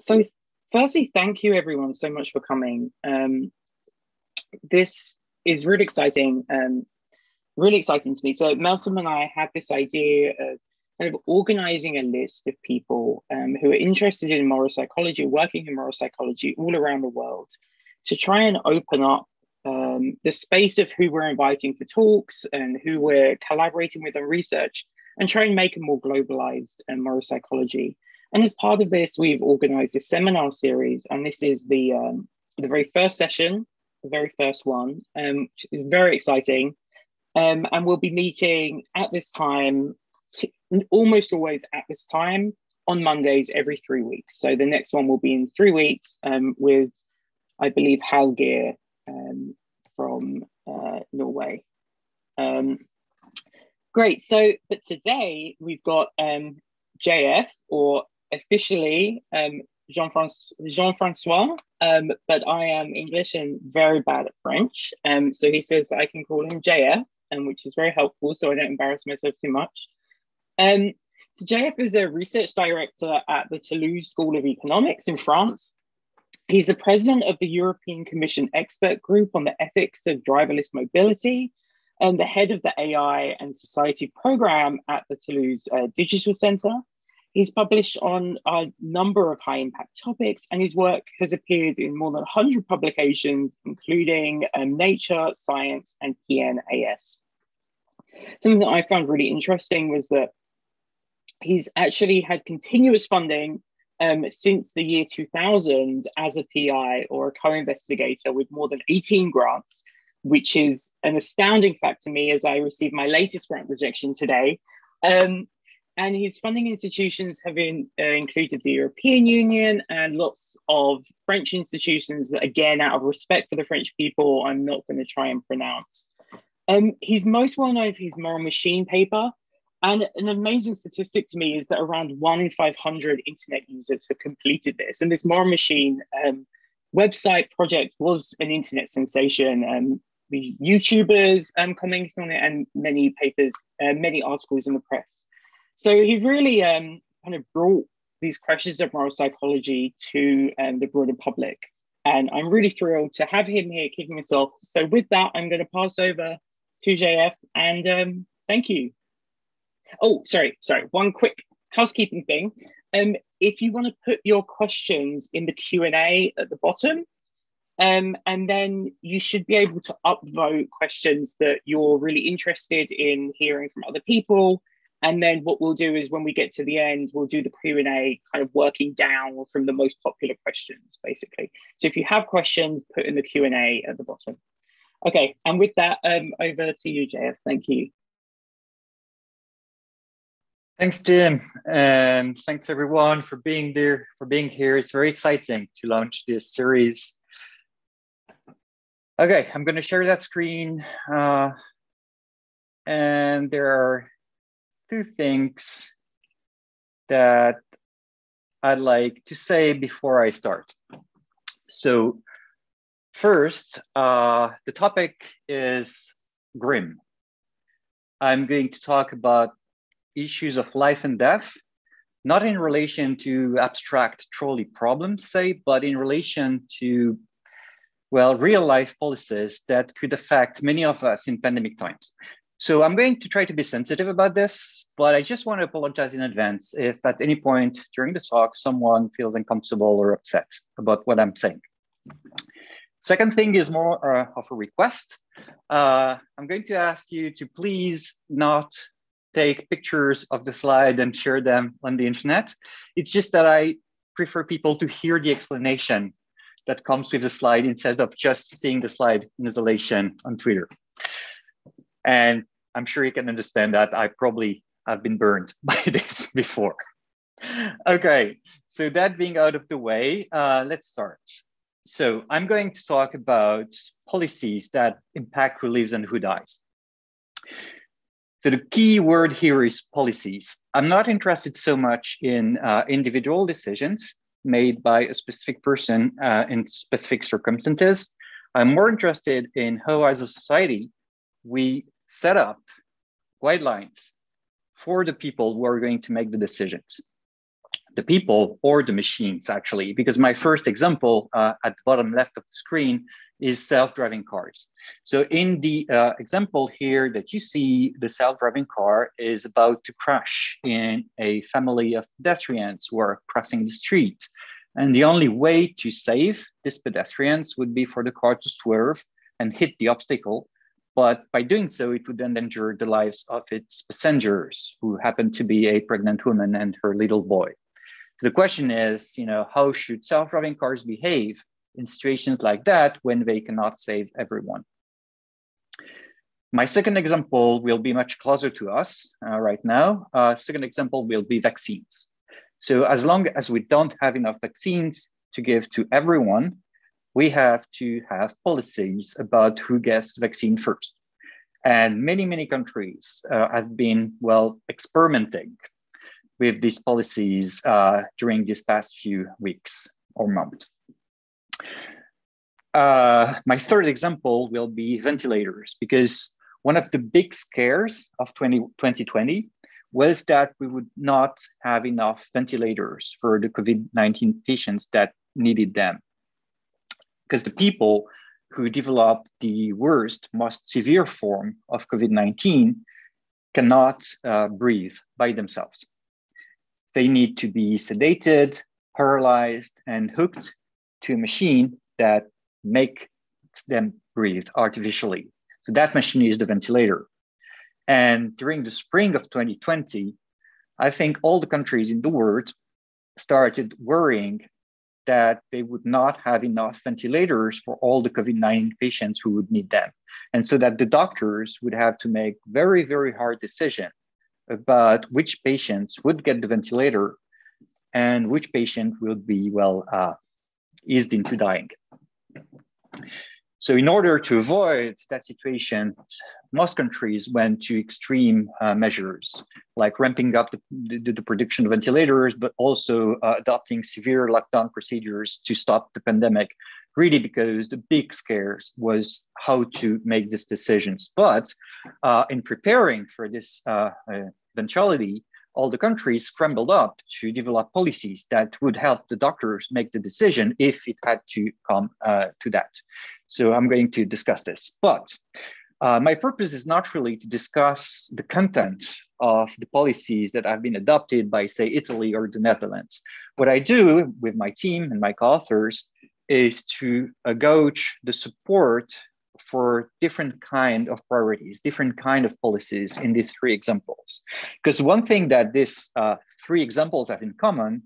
so, firstly, thank you everyone so much for coming. Um, this is really exciting. Um, really exciting to me. So, Meltem and I had this idea of kind of organizing a list of people um, who are interested in moral psychology, working in moral psychology all around the world, to try and open up um, the space of who we're inviting for talks and who we're collaborating with on research, and try and make a more globalized um, moral psychology. And as part of this, we've organized a seminar series, and this is the um, the very first session, the very first one, um, which is very exciting. Um, and we'll be meeting at this time almost always at this time on Mondays every three weeks. So the next one will be in three weeks um, with, I believe, Hallgeir um, from uh, Norway. Um, great. So, but today we've got um, JF, or officially um, Jean-François, um, but I am English and very bad at French. so he says I can call him JF, which is very helpful, so I don't embarrass myself too much. Um, so JF is a research director at the Toulouse School of Economics in France. He's the president of the European Commission Expert Group on the Ethics of Driverless Mobility and the head of the AI and Society program at the Toulouse uh, Digital Center. He's published on a number of high impact topics, and his work has appeared in more than 100 publications, including um, Nature, Science, and PNAS. Something that I found really interesting was that he's actually had continuous funding um, since the year 2000 as a PI or a co investigator with more than 18 grants, which is an astounding fact to me as I received my latest grant rejection today. Um, and his funding institutions have been, uh, included the European Union and lots of French institutions that, again, out of respect for the French people, I'm not going to try and pronounce. Um, he's most well known for his moral machine paper, and an amazing statistic to me is that around one in 500 internet users have completed this. And this Moral Machine um, website project was an internet sensation. Um, the YouTubers um, commenting on it and many papers, uh, many articles in the press. So he really um, kind of brought these questions of moral psychology to um, the broader public. And I'm really thrilled to have him here kicking us off. So with that, I'm going to pass over to JF and um, thank you. Oh, sorry, sorry. One quick housekeeping thing. Um, if you want to put your questions in the Q and A at the bottom, um, and then you should be able to upvote questions that you're really interested in hearing from other people. And then what we'll do is when we get to the end, we'll do the Q and A, kind of working down from the most popular questions, basically. So if you have questions, put in the Q and A at the bottom. Okay, and with that, um, over to you, JF. Thank you. Thanks, Jim, and thanks everyone for being there, for being here. It's very exciting to launch this series. Okay, I'm going to share that screen, uh, and there are two things that I'd like to say before I start. So, first, uh, the topic is grim. I'm going to talk about issues of life and death, not in relation to abstract trolley problems, say, but in relation to, well, real life policies that could affect many of us in pandemic times. So I'm going to try to be sensitive about this, but I just want to apologize in advance if at any point during the talk someone feels uncomfortable or upset about what I'm saying. Second thing is more uh, of a request. Uh, I'm going to ask you to please not take pictures of the slide and share them on the internet. It's just that I prefer people to hear the explanation that comes with the slide instead of just seeing the slide in isolation on Twitter. And I'm sure you can understand that I probably have been burned by this before. okay, so that being out of the way, uh, let's start. So I'm going to talk about policies that impact who lives and who dies. So the key word here is policies. I'm not interested so much in uh, individual decisions made by a specific person uh, in specific circumstances. I'm more interested in how, as a society, we set up guidelines for the people who are going to make the decisions. the people or the machines actually because my first example uh, at the bottom left of the screen is self-driving cars so in the uh, example here that you see the self-driving car is about to crash in a family of pedestrians who are crossing the street and the only way to save these pedestrians would be for the car to swerve and hit the obstacle but by doing so, it would endanger the lives of its passengers, who happen to be a pregnant woman and her little boy. So the question is, you know, how should self-driving cars behave in situations like that when they cannot save everyone? My second example will be much closer to us uh, right now. Uh, second example will be vaccines. So as long as we don't have enough vaccines to give to everyone, we have to have policies about who gets the vaccine first. And many, many countries uh, have been, well, experimenting with these policies uh, during these past few weeks or months. Uh, my third example will be ventilators, because one of the big scares of 20, 2020 was that we would not have enough ventilators for the COVID 19 patients that needed them. Because the people who develop the worst, most severe form of COVID 19 cannot uh, breathe by themselves they need to be sedated, paralyzed, and hooked to a machine that makes them breathe artificially. So that machine is the ventilator. And during the spring of 2020, I think all the countries in the world started worrying that they would not have enough ventilators for all the COVID 19 patients who would need them. And so that the doctors would have to make very, very hard decisions about which patients would get the ventilator and which patient will be, well, uh, eased into dying. So in order to avoid that situation, most countries went to extreme uh, measures, like ramping up the, the, the, production of ventilators, but also uh, adopting severe lockdown procedures to stop the pandemic, really because the big scare was how to make these decisions. But uh, in preparing for this uh, uh, eventuality, all the countries scrambled up to develop policies that would help the doctors make the decision if it had to come uh, to that. So I'm going to discuss this. But uh, my purpose is not really to discuss the content of the policies that have been adopted by, say, Italy or the Netherlands. What I do with my team and my co-authors is to uh, gauge the support for different kind of priorities, different kind of policies in these three examples. Because one thing that these uh, three examples have in common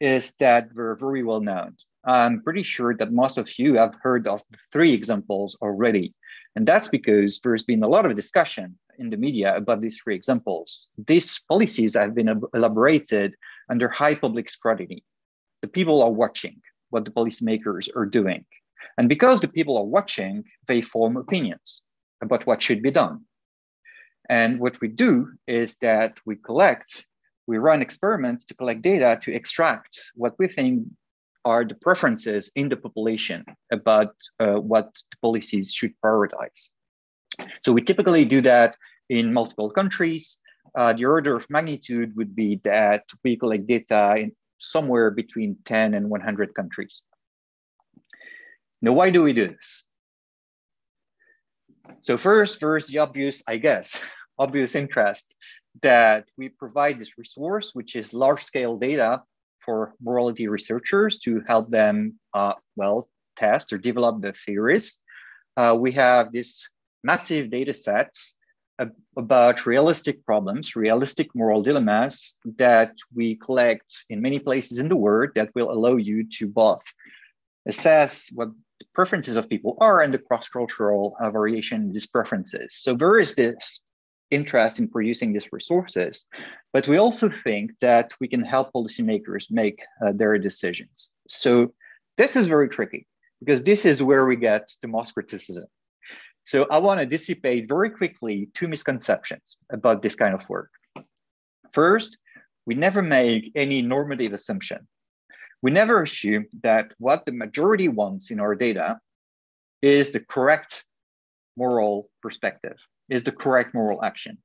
is that they're very well known. I'm pretty sure that most of you have heard of the three examples already. And that's because there's been a lot of discussion in the media about these three examples. These policies have been elaborated under high public scrutiny. The people are watching what the policymakers are doing. And because the people are watching, they form opinions about what should be done. And what we do is that we collect, we run experiments to collect data to extract what we think are the preferences in the population about uh, what the policies should prioritize. So we typically do that in multiple countries. Uh, the order of magnitude would be that we collect data in somewhere between 10 and 100 countries. Now, why do we do this? So first, first the obvious, I guess, obvious interest that we provide this resource, which is large scale data for morality researchers to help them, uh, well, test or develop the theories. Uh, we have these massive data sets about realistic problems, realistic moral dilemmas that we collect in many places in the world that will allow you to both assess what the preferences of people are and the cross-cultural uh, variation in these preferences. So there is this interest in producing these resources, but we also think that we can help policymakers make uh, their decisions. So this is very tricky because this is where we get the most criticism. So I want to dissipate very quickly two misconceptions about this kind of work. First, we never make any normative assumption we never assume that what the majority wants in our data is the correct moral perspective, is the correct moral action.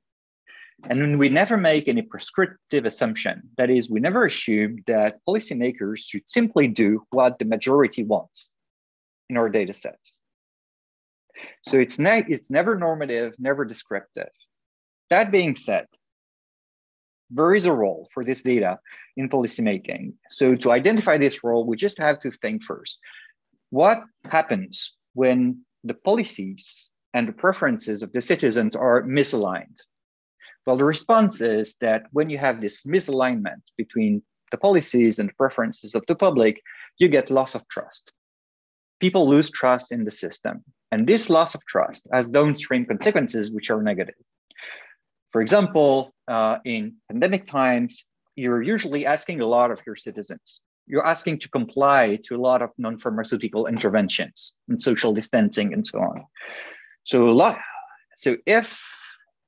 And we never make any prescriptive assumption. That is, we never assume that policymakers should simply do what the majority wants in our data sets. So it's, ne- it's never normative, never descriptive. That being said, there is a role for this data in policymaking. So to identify this role, we just have to think first. What happens when the policies and the preferences of the citizens are misaligned? Well, the response is that when you have this misalignment between the policies and the preferences of the public, you get loss of trust. People lose trust in the system. And this loss of trust has downstream consequences which are negative. For example, uh, in pandemic times, you're usually asking a lot of your citizens. You're asking to comply to a lot of non pharmaceutical interventions and social distancing and so on. So, so if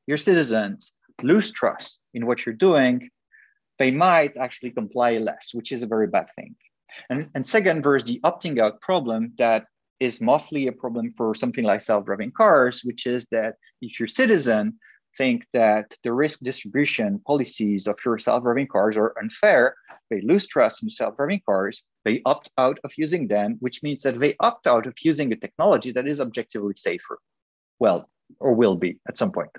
your citizens lose trust in what you're doing, they might actually comply less, which is a very bad thing. And, and second, there's the opting out problem that is mostly a problem for something like self-driving cars, which is that if your citizen think that the risk distribution policies of your self-driving cars are unfair, they lose trust in self-driving cars, they opt out of using them, which means that they opt out of using a technology that is objectively safer. Well, or will be at some point.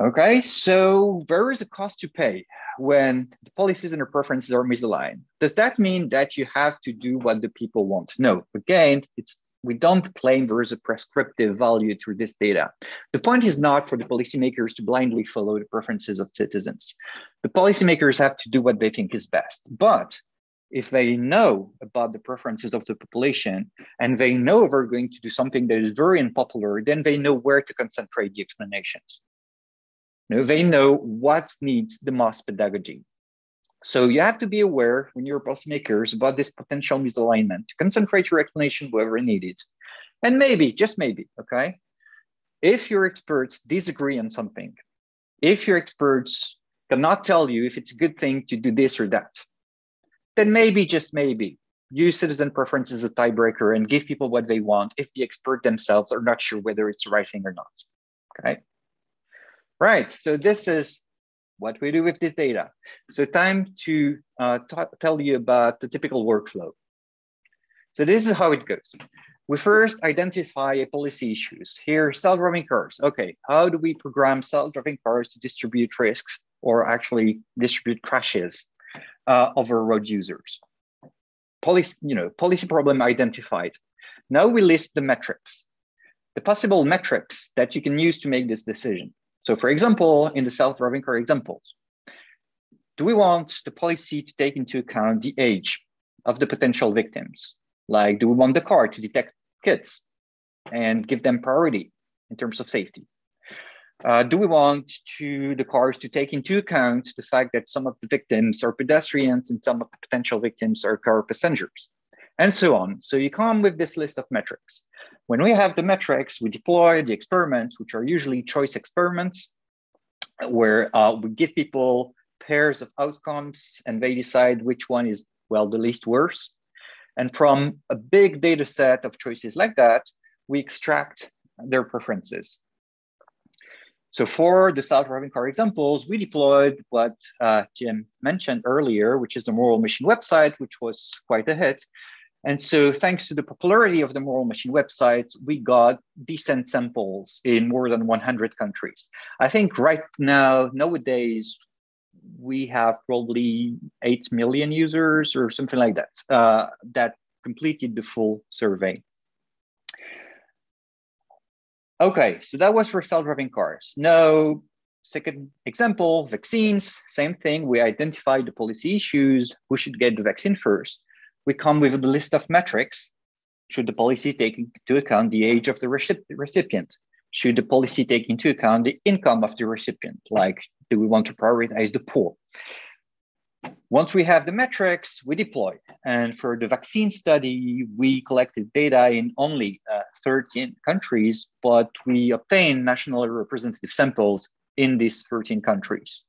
Okay, so there is a cost to pay when the policies and the preferences are misaligned. Does that mean that you have to do what the people want? No, again, it's we don't claim there is a prescriptive value to this data. The point is not for the policymakers to blindly follow the preferences of citizens. The policymakers have to do what they think is best. But if they know about the preferences of the population and they know they're going to do something that is very unpopular, then they know where to concentrate the explanations know, they know what needs the most pedagogy. So you have to be aware when you're policymakers about this potential misalignment to concentrate your explanation wherever needed. And maybe, just maybe, okay, if your experts disagree on something, if your experts cannot tell you if it's a good thing to do this or that, then maybe, just maybe, use citizen preference as a tiebreaker and give people what they want if the expert themselves are not sure whether it's the right thing or not. Okay. Right, so this is what we do with this data. So time to uh, tell you about the typical workflow. So this is how it goes. We first identify a policy issues. Here, self-driving cars. Okay, how do we program self-driving cars to distribute risks or actually distribute crashes uh, over road users? Policy, you know, policy problem identified. Now we list the metrics, the possible metrics that you can use to make this decision. So for example, in the self-driving car examples, do we want the policy to take into account the age of the potential victims? Like, do we want the car to detect kids and give them priority in terms of safety? Uh, do we want to the cars to take into account the fact that some of the victims are pedestrians and some of the potential victims are car passengers? and so on. So you come with this list of metrics. When we have the metrics, we deploy the experiments, which are usually choice experiments, where uh, we give people pairs of outcomes and they decide which one is, well, the least worse. And from a big data set of choices like that, we extract their preferences. So for the self-driving car examples, we deployed what uh, Jim mentioned earlier, which is the Moral Machine website, which was quite a hit. And so, thanks to the popularity of the Moral Machine website, we got decent samples in more than 100 countries. I think right now, nowadays, we have probably 8 million users or something like that uh, that completed the full survey. Okay, so that was for self-driving cars. Now, second example, vaccines, same thing. We identify the policy issues, who should get the vaccine first we come with a list of metrics. Should the policy take into account the age of the recipient? Should the policy take into account the income of the recipient? Like, do we want to prioritize the poor? Once we have the metrics, we deploy. And for the vaccine study, we collected data in only uh, 13 countries, but we obtained nationally representative samples in these 13 countries.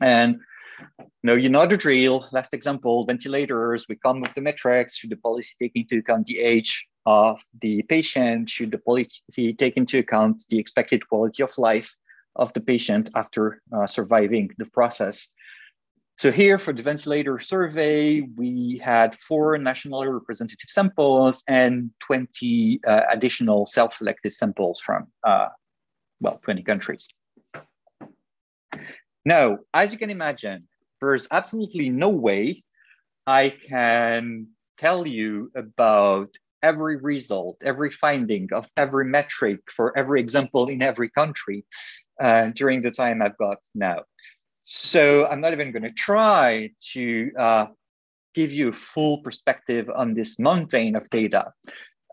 And no, you know the drill. Last example, ventilators, we come with the metrics. Should the policy take into account the age of the patient? Should the policy take into account the expected quality of life of the patient after uh, surviving the process. So here for the ventilator survey, we had four nationally representative samples and 20 uh, additional self-selected samples from, uh, well, 20 countries. Now, as you can imagine, there's absolutely no way I can tell you about every result, every finding of every metric for every example in every country uh, during the time I've got now. So I'm not even going to try to uh, give you a full perspective on this mountain of data.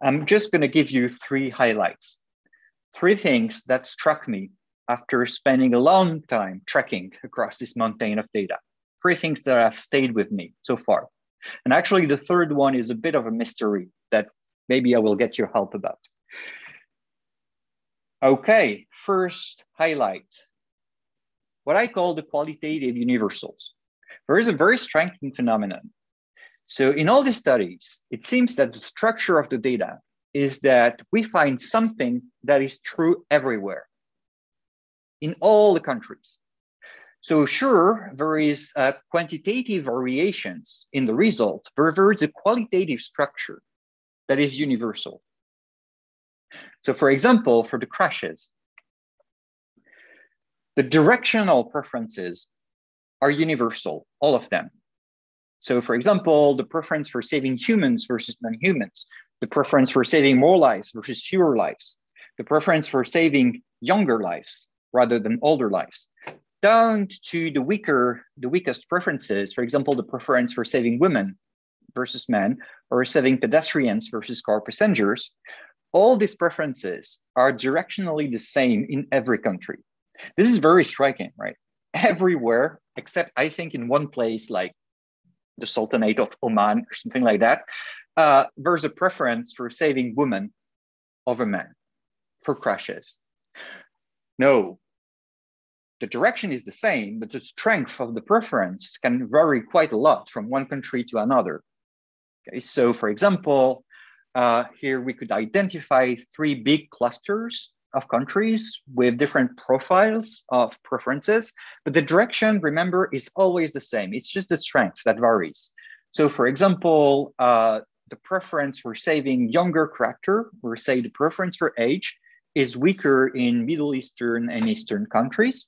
I'm just going to give you three highlights, three things that struck me after spending a long time trekking across this mountain of data. Three things that have stayed with me so far. And actually, the third one is a bit of a mystery that maybe I will get your help about. Okay, first highlight what I call the qualitative universals. There is a very striking phenomenon. So in all these studies, it seems that the structure of the data is that we find something that is true everywhere in all the countries. So sure, there is uh, quantitative variations in the results, but there is a qualitative structure that is universal. So for example, for the crashes, the directional preferences are universal, all of them. So for example, the preference for saving humans versus non-humans, the preference for saving more lives versus fewer lives, the preference for saving younger lives rather than older lives, down to the weaker, the weakest preferences, for example, the preference for saving women versus men, or saving pedestrians versus car passengers, all these preferences are directionally the same in every country. This is very striking, right? Everywhere, except I think in one place like the Sultanate of Oman or something like that, uh, there's a preference for saving women over men for crashes. No, the direction is the same, but the strength of the preference can vary quite a lot from one country to another. Okay, so for example, uh, here we could identify three big clusters of countries with different profiles of preferences, but the direction, remember, is always the same. It's just the strength that varies. So for example, uh, the preference for saving younger character, or say the preference for age, is weaker in Middle Eastern and Eastern countries.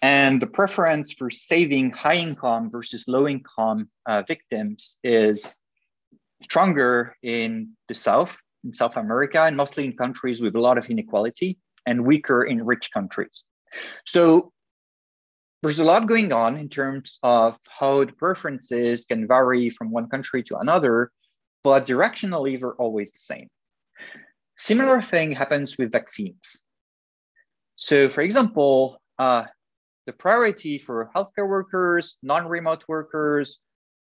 And the preference for saving high income versus low income uh, victims is stronger in the South in South America and mostly in countries with a lot of inequality and weaker in rich countries. So there's a lot going on in terms of how the preferences can vary from one country to another, but directionally they're always the same. Similar thing happens with vaccines. So for example, uh, the priority for healthcare workers, non-remote workers,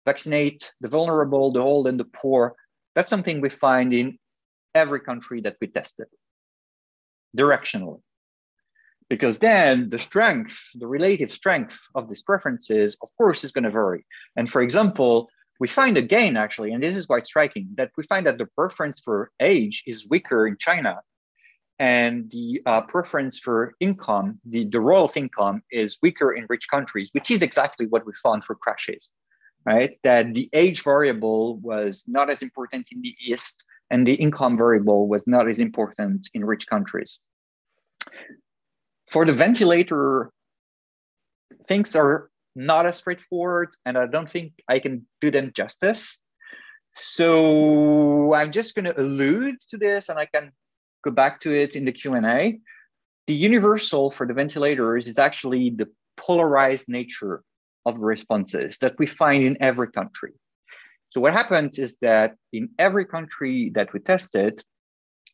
vaccinate the vulnerable, the old, and the poor. That's something we find in every country that we tested directionally. Because then the strength, the relative strength of these preferences, of course, is going to vary. And for example, we find again, actually, and this is quite striking, that we find that the preference for age is weaker in China and the uh, preference for income, the, the royal income is weaker in rich countries, which is exactly what we found for crashes, right? That the age variable was not as important in the East and the income variable was not as important in rich countries. For the ventilator, things are not as straightforward, and I don't think I can do them justice. So I'm just going to allude to this, and I can go back to it in the Q&A. The universal for the ventilators is actually the polarized nature of the responses that we find in every country. So what happens is that in every country that we tested,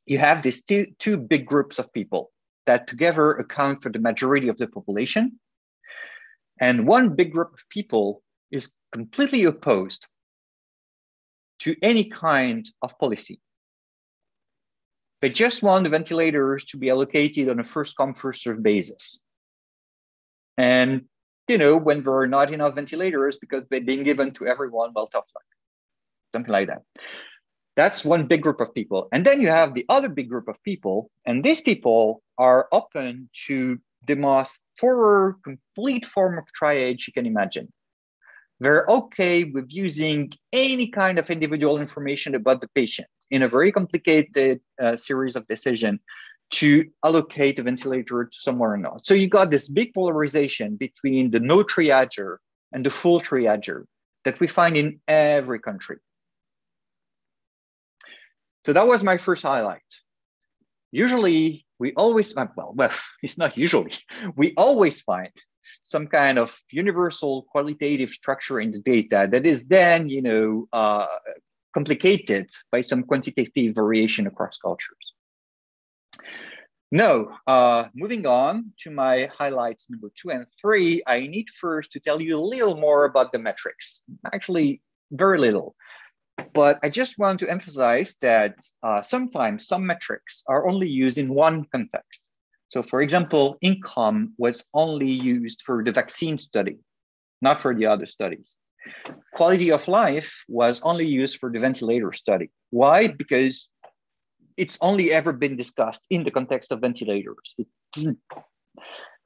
you have these two, two big groups of people that together account for the majority of the population. And one big group of people is completely opposed to any kind of policy. They just want the ventilators to be allocated on a first come, first served basis. And, you know, when there are not enough ventilators because they're being given to everyone, well, tough luck something like that. That's one big group of people. And then you have the other big group of people, and these people are open to the most thorough, complete form of triage you can imagine. They're okay with using any kind of individual information about the patient in a very complicated uh, series of decision to allocate a ventilator to somewhere or not. So you got this big polarization between the no triager and the full triager that we find in every country. So that was my first highlight. Usually we always, well, well, it's not usually, we always find some kind of universal qualitative structure in the data that is then, you know, uh, complicated by some quantitative variation across cultures. No, uh, moving on to my highlights number two and three, I need first to tell you a little more about the metrics. Actually, very little. But I just want to emphasize that uh, sometimes some metrics are only used in one context. So for example, income was only used for the vaccine study, not for the other studies. Quality of life was only used for the ventilator study. Why? Because it's only ever been discussed in the context of ventilators. It doesn't,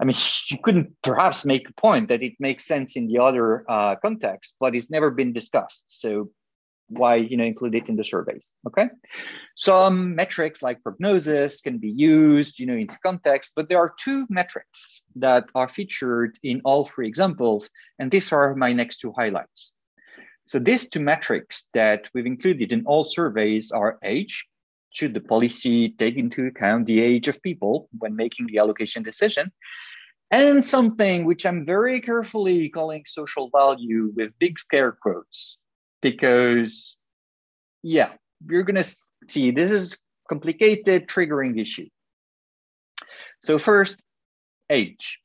I mean, you couldn't perhaps make a point that it makes sense in the other uh, context, but it's never been discussed. So why you know include it in the surveys okay? Some metrics like prognosis can be used you know into context but there are two metrics that are featured in all three examples and these are my next two highlights. So these two metrics that we've included in all surveys are age should the policy take into account the age of people when making the allocation decision and something which i'm very carefully calling social value with big scare quotes because yeah, you're gonna see this is complicated triggering issue. So first, age.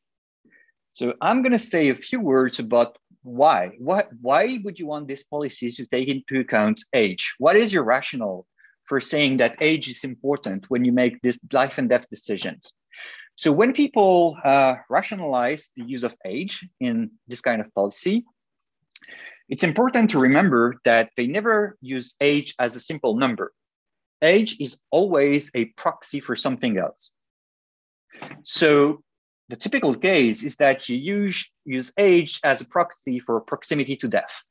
So I'm gonna say a few words about why. What why would you want these policies to take into account age? What is your rationale for saying that age is important when you make this life and death decisions? So when people uh, rationalize the use of age in this kind of policy, it's important to remember that they never use age as a simple number. Age is always a proxy for something else. So the typical case is that you use, use age as a proxy for proximity to death.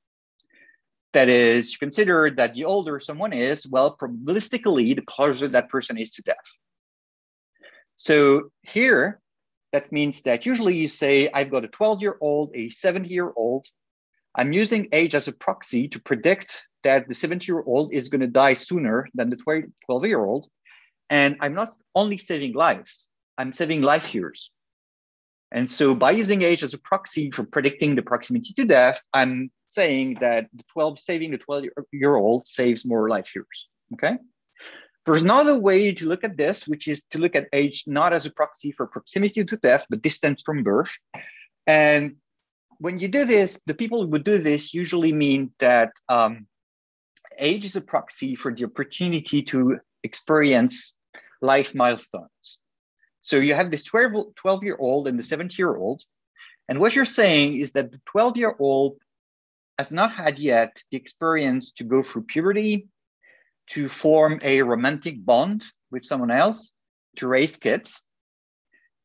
That is, you consider that the older someone is, well, probabilistically, the closer that person is to death. So here, that means that usually you say, I've got a 12 year old, a 70 year old, I'm using age as a proxy to predict that the 70 year old is going to die sooner than the 12 year old. And I'm not only saving lives, I'm saving life years. And so by using age as a proxy for predicting the proximity to death, I'm saying that the 12 saving the 12 year old saves more life years. Okay. There's another way to look at this, which is to look at age not as a proxy for proximity to death, but distance from birth. And when you do this, the people who would do this usually mean that um, age is a proxy for the opportunity to experience life milestones. So you have this 12, 12 year old and the 70 year old. And what you're saying is that the 12 year old has not had yet the experience to go through puberty, to form a romantic bond with someone else, to raise kids,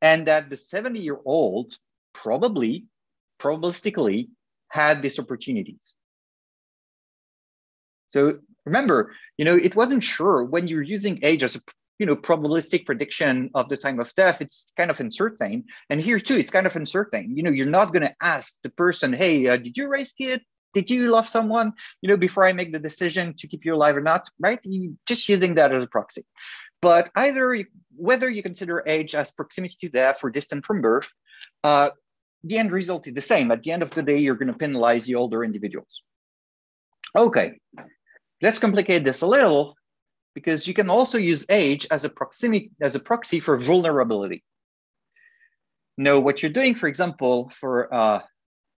and that the 70 year old probably probabilistically had these opportunities. So remember, you know, it wasn't sure when you're using age as a you know probabilistic prediction of the time of death. It's kind of uncertain, and here too, it's kind of uncertain. You know, you're not going to ask the person, "Hey, uh, did you raise kid? Did you love someone?" You know, before I make the decision to keep you alive or not, right? You just using that as a proxy. But either whether you consider age as proximity to death or distant from birth, uh, the end result is the same. At the end of the day, you're going to penalize the older individuals. Okay, let's complicate this a little because you can also use age as a proximity as a proxy for vulnerability. Now, what you're doing, for example, for uh,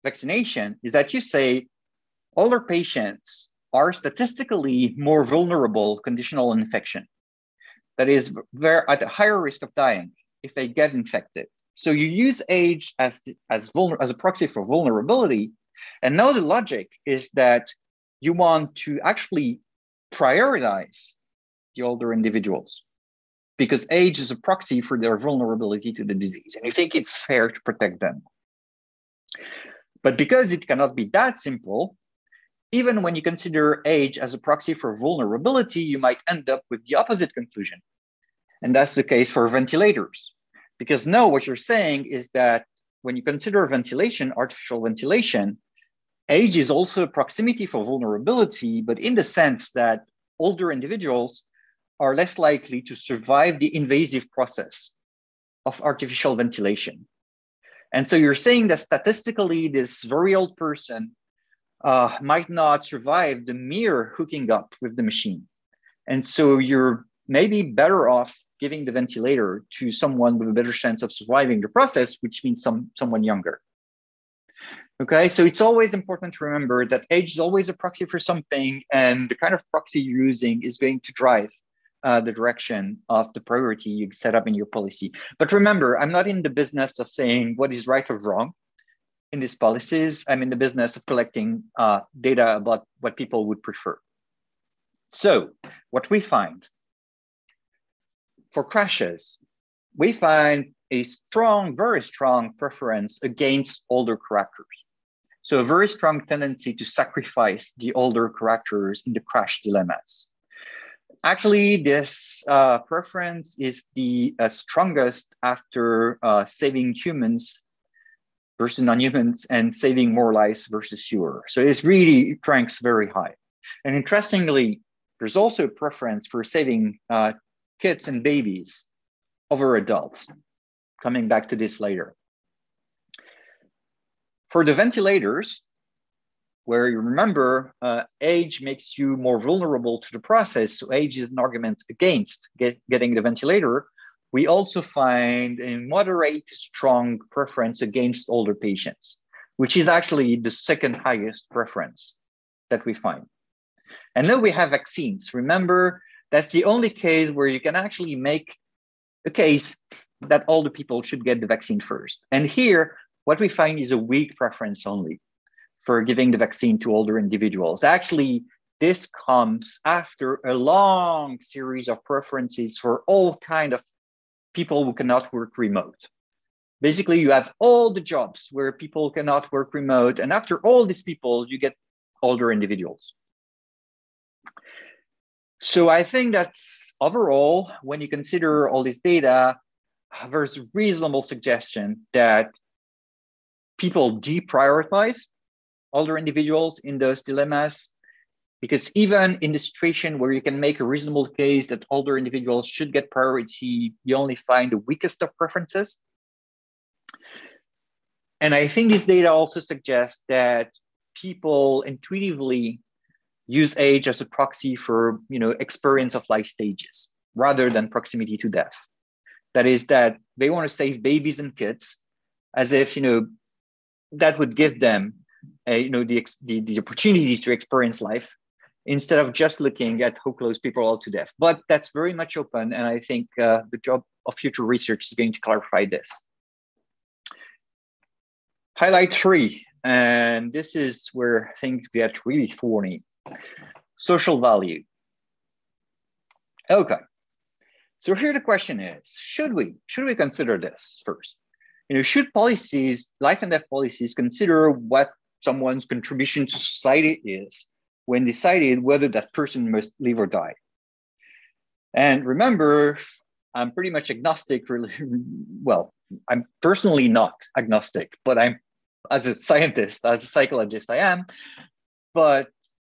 vaccination is that you say older patients are statistically more vulnerable conditional infection. That is, they're at a higher risk of dying if they get infected. So you use age as, as, vulner, as a proxy for vulnerability. And now the logic is that you want to actually prioritize the older individuals because age is a proxy for their vulnerability to the disease. And you think it's fair to protect them. But because it cannot be that simple, even when you consider age as a proxy for vulnerability, you might end up with the opposite conclusion. And that's the case for ventilators. Because now what you're saying is that when you consider ventilation, artificial ventilation, age is also a proximity for vulnerability, but in the sense that older individuals are less likely to survive the invasive process of artificial ventilation. And so you're saying that statistically, this very old person uh, might not survive the mere hooking up with the machine. And so you're maybe better off giving the ventilator to someone with a better chance of surviving the process, which means some, someone younger. Okay, so it's always important to remember that age is always a proxy for something, and the kind of proxy you're using is going to drive uh, the direction of the priority you set up in your policy. But remember, I'm not in the business of saying what is right or wrong in these policies. I'm in the business of collecting uh, data about what people would prefer. So, what we find for crashes, we find a strong, very strong preference against older characters. So a very strong tendency to sacrifice the older characters in the crash dilemmas. Actually, this uh, preference is the uh, strongest after uh, saving humans versus non-humans and saving more lives versus fewer. So it's really it ranks very high. And interestingly, there's also a preference for saving uh, kids and babies over adults. Coming back to this later. For the ventilators, where you remember uh, age makes you more vulnerable to the process, so age is an argument against get, getting the ventilator, we also find a moderate strong preference against older patients, which is actually the second highest preference that we find. And then we have vaccines. Remember, that's the only case where you can actually make a case that all the people should get the vaccine first. And here, what we find is a weak preference only for giving the vaccine to older individuals. Actually, this comes after a long series of preferences for all kind of people who cannot work remote. Basically, you have all the jobs where people cannot work remote. And after all these people, you get older individuals. So I think that overall, when you consider all this data, there's a reasonable suggestion that people deprioritize older individuals in those dilemmas because even in the situation where you can make a reasonable case that older individuals should get priority, you only find the weakest of preferences. And I think this data also suggests that people intuitively use age as a proxy for you know experience of life stages rather than proximity to death. That is that they want to save babies and kids as if you know that would give them you know the, the, the opportunities to experience life instead of just looking at how close people are to death. But that's very much open and i think uh, the job of future research is going to clarify this. Highlight three and this is where things get really thorny Social value. Okay. So here the question is, should we, should we consider this first? You know, should policies, life and death policies consider what someone's contribution to society is when deciding whether that person must live or die? And remember, I'm pretty much agnostic, really. Well, I'm personally not agnostic, but I'm as a scientist, as a psychologist, I am. But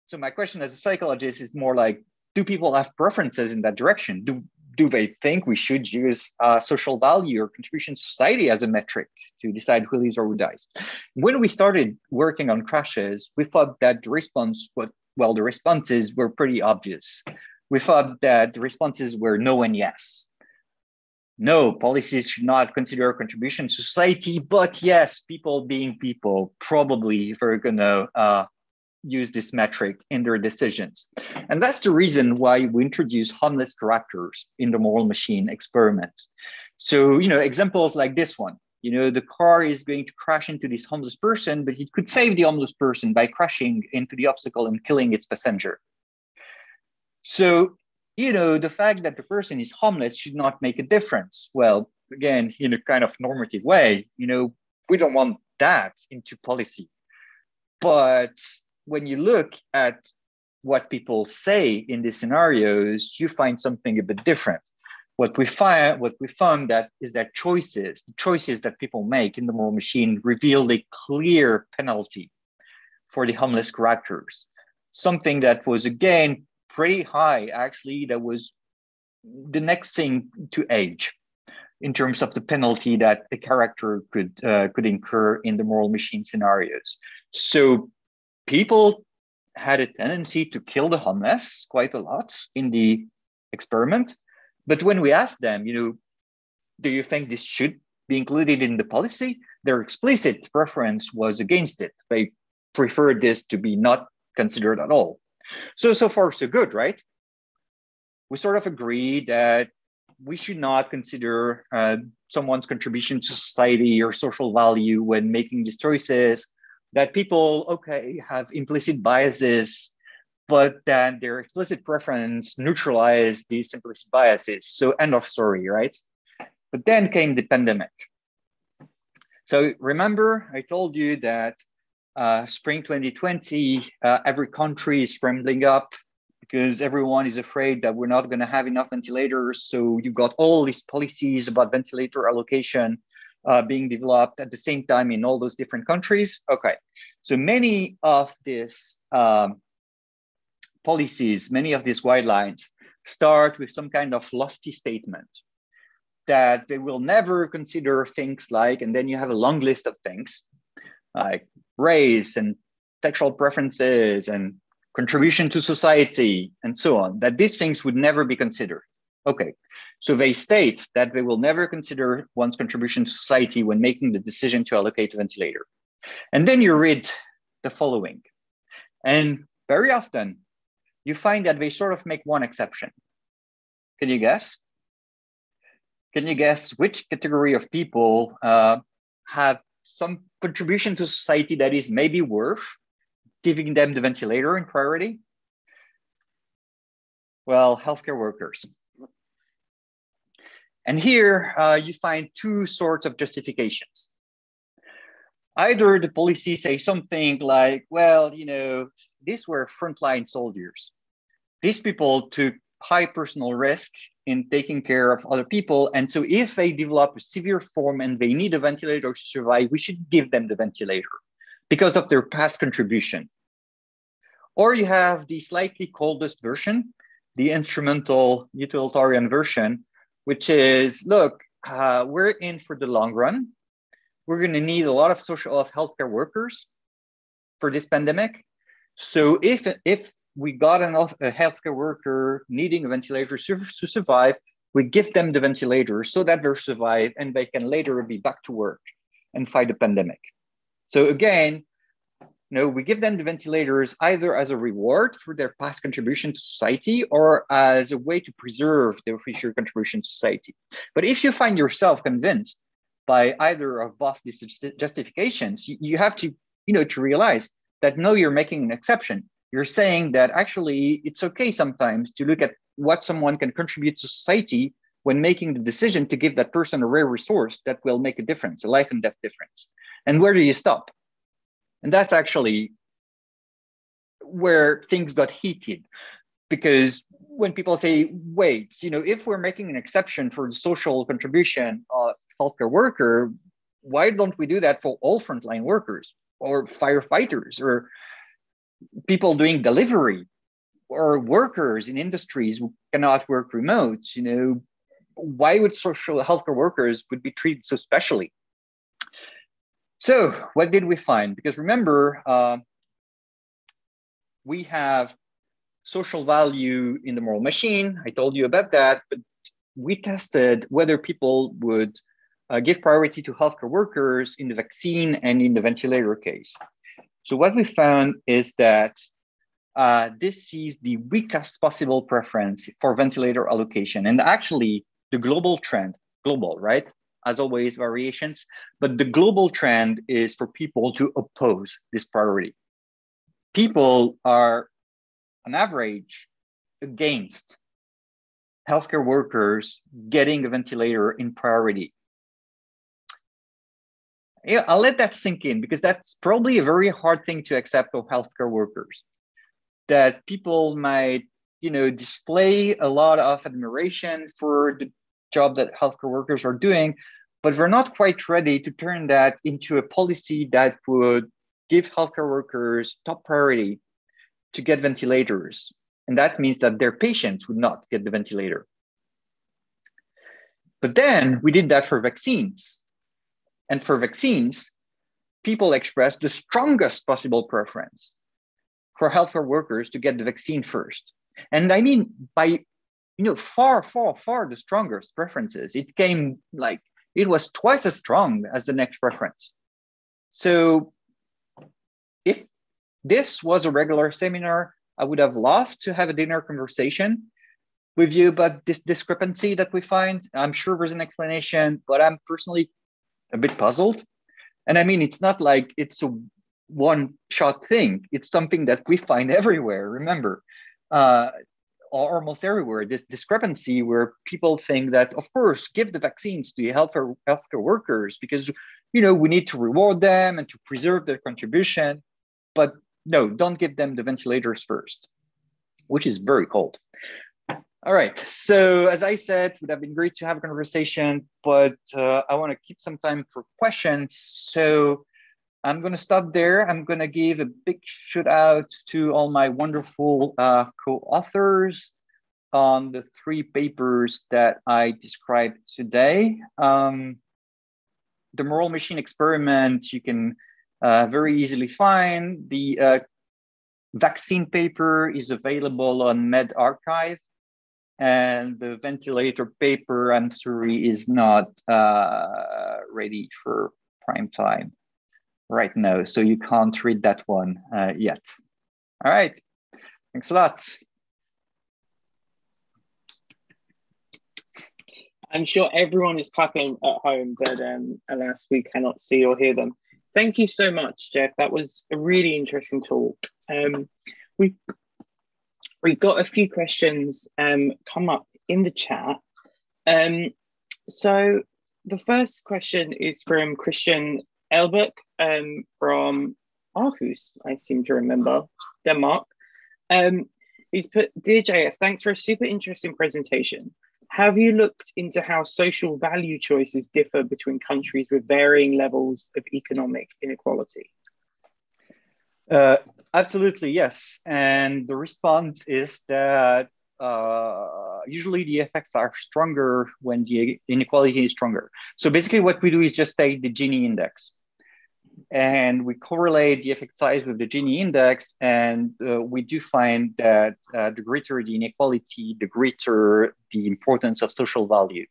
so my question as a psychologist is more like, do people have preferences in that direction? Do do they think we should use uh, social value or contribution to society as a metric to decide who lives or who dies? When we started working on crashes, we thought that the response, well, the responses were pretty obvious. We thought that the responses were no and yes. No, policies should not consider contribution to society, but yes, people being people, probably if we're gonna uh, use this metric in their decisions. And that's the reason why we introduce homeless characters in the moral machine experiment. So, you know, examples like this one, you know, the car is going to crash into this homeless person, but it could save the homeless person by crashing into the obstacle and killing its passenger. So, you know, the fact that the person is homeless should not make a difference. Well, again, in a kind of normative way, you know, we don't want that into policy. But when you look at what people say in these scenarios, you find something a bit different. What we find, what we found that is that choices, the choices that people make in the moral machine reveal a clear penalty for the homeless characters. Something that was again pretty high, actually, that was the next thing to age in terms of the penalty that a character could uh, could incur in the moral machine scenarios. So people had a tendency to kill the homeless quite a lot in the experiment. But when we asked them, you know, do you think this should be included in the policy? Their explicit preference was against it. They preferred this to be not considered at all. So, so far, so good, right? We sort of agree that we should not consider uh, someone's contribution to society or social value when making these choices that people, okay, have implicit biases, but then their explicit preference neutralized these implicit biases. So end of story, right? But then came the pandemic. So remember, I told you that uh, spring 2020, uh, every country is scrambling up because everyone is afraid that we're not going to have enough ventilators. So you got all these policies about ventilator allocation uh, being developed at the same time in all those different countries. Okay, so many of these um, policies, many of these guidelines start with some kind of lofty statement that they will never consider things like, and then you have a long list of things like race and sexual preferences and contribution to society and so on, that these things would never be considered. Okay, so they state that they will never consider one's contribution to society when making the decision to allocate a ventilator. And then you read the following. And very often you find that they sort of make one exception. Can you guess? Can you guess which category of people uh, have some contribution to society that is maybe worth giving them the ventilator in priority? Well, healthcare workers. And here uh, you find two sorts of justifications. Either the policy say something like, well, you know, these were frontline soldiers. These people took high personal risk in taking care of other people. And so if they develop a severe form and they need a ventilator to survive, we should give them the ventilator because of their past contribution. Or you have the slightly coldest version, the instrumental utilitarian version, which is look, uh, we're in for the long run. We're going to need a lot of social of healthcare workers for this pandemic. So if if we got enough a healthcare worker needing a ventilator to, to survive, we give them the ventilator so that they survive and they can later be back to work and fight the pandemic. So again, no, we give them the ventilators either as a reward for their past contribution to society or as a way to preserve their future contribution to society. But if you find yourself convinced by either of both these justifications, you have to, you know, to realize that no, you're making an exception. You're saying that actually it's okay sometimes to look at what someone can contribute to society when making the decision to give that person a rare resource that will make a difference, a life and death difference. And where do you stop? And that's actually where things got heated because when people say, wait, you know, if we're making an exception for the social contribution of healthcare worker, why don't we do that for all frontline workers or firefighters or people doing delivery or workers in industries who cannot work remote? You know, why would social healthcare workers would be treated so specially? So what did we find? Because remember, uh, we have social value in the moral machine. I told you about that, but we tested whether people would uh, give priority to healthcare workers in the vaccine and in the ventilator case. So what we found is that uh, this is the weakest possible preference for ventilator allocation. And actually the global trend, global, right? As always, variations, but the global trend is for people to oppose this priority. People are, on average, against healthcare workers getting a ventilator in priority. Yeah, I'll let that sink in because that's probably a very hard thing to accept of healthcare workers. That people might, you know, display a lot of admiration for the job that healthcare workers are doing, but we're not quite ready to turn that into a policy that would give healthcare workers top priority to get ventilators. And that means that their patients would not get the ventilator. But then we did that for vaccines. And for vaccines, people expressed the strongest possible preference for healthcare workers to get the vaccine first. And I mean, by you know, far, far, far the strongest preferences. It came like it was twice as strong as the next preference. So if this was a regular seminar, I would have loved to have a dinner conversation with you about this discrepancy that we find. I'm sure there's an explanation, but I'm personally a bit puzzled. And I mean, it's not like it's a one shot thing, it's something that we find everywhere. Remember, uh, almost everywhere this discrepancy where people think that of course give the vaccines to healthcare, healthcare workers because you know we need to reward them and to preserve their contribution but no, don't give them the ventilators first, which is very cold. All right. So as I said, would have been great to have a conversation, but uh, I want to keep some time for questions. So I'm going to stop there. I'm going to give a big shout out to all my wonderful uh, co-authors on the three papers that I described today. Um, the moral machine experiment, you can uh, very easily find. The uh, vaccine paper is available on medRxiv. and the ventilator paper, I'm sorry, is not uh, ready for prime time right now, so you can't read that one uh, yet. All right, thanks a lot. I'm sure everyone is clapping at home, but um, alas, we cannot see or hear them. Thank you so much, Jeff. That was a really interesting talk. Um, we we got a few questions um, come up in the chat. Um, so the first question is from Christian Elbæk um, from Aarhus, I seem to remember, Denmark. Um, he's put, Dear JF, thanks for a super interesting presentation. Have you looked into how social value choices differ between countries with varying levels of economic inequality? Uh, absolutely, yes. And the response is that uh, usually the effects are stronger when the inequality is stronger. So basically, what we do is just take the Gini index and we correlate the effect size with the Gini index, and uh, we do find that uh, the greater the inequality, the greater the importance of social value.